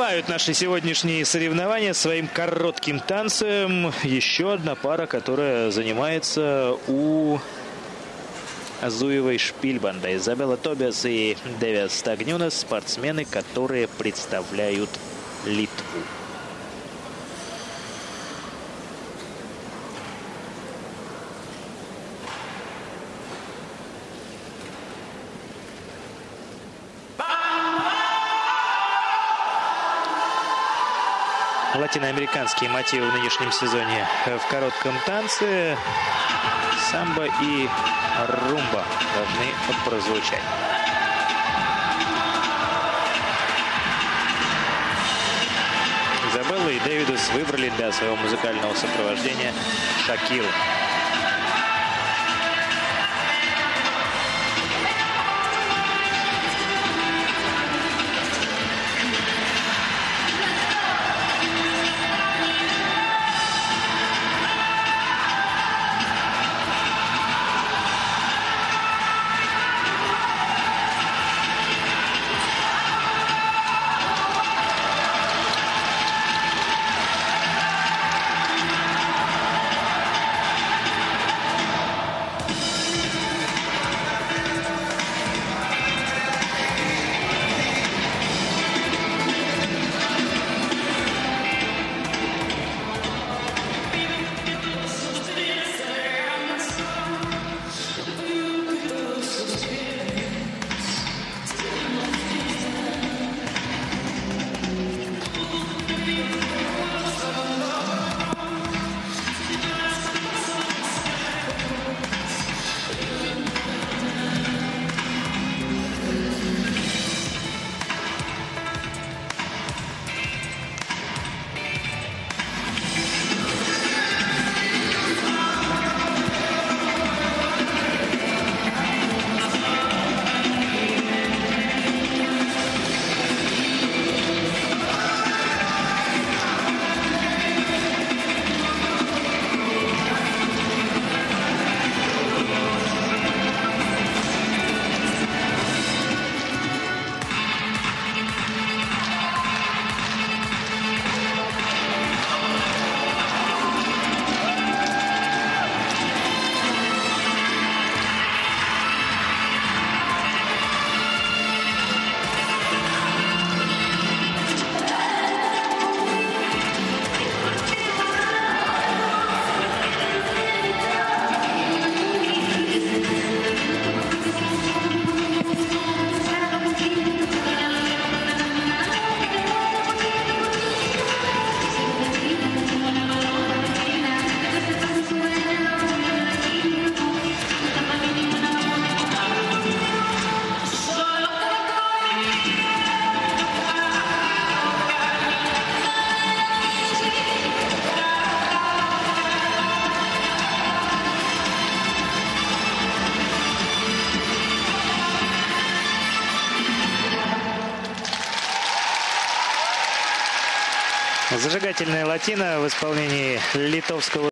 Открывают наши сегодняшние соревнования своим коротким танцем. Еще одна пара, которая занимается у Азуевой Шпильбанда. Изабелла Тобиас и Девиас Стагнюнес – спортсмены, которые представляют Литву. Латиноамериканские мотивы в нынешнем сезоне в коротком танце. Самбо и румба должны прозвучать. Изабелла и Дэвидус выбрали для своего музыкального сопровождения Шакиру. Зажигательная латина в исполнении литовского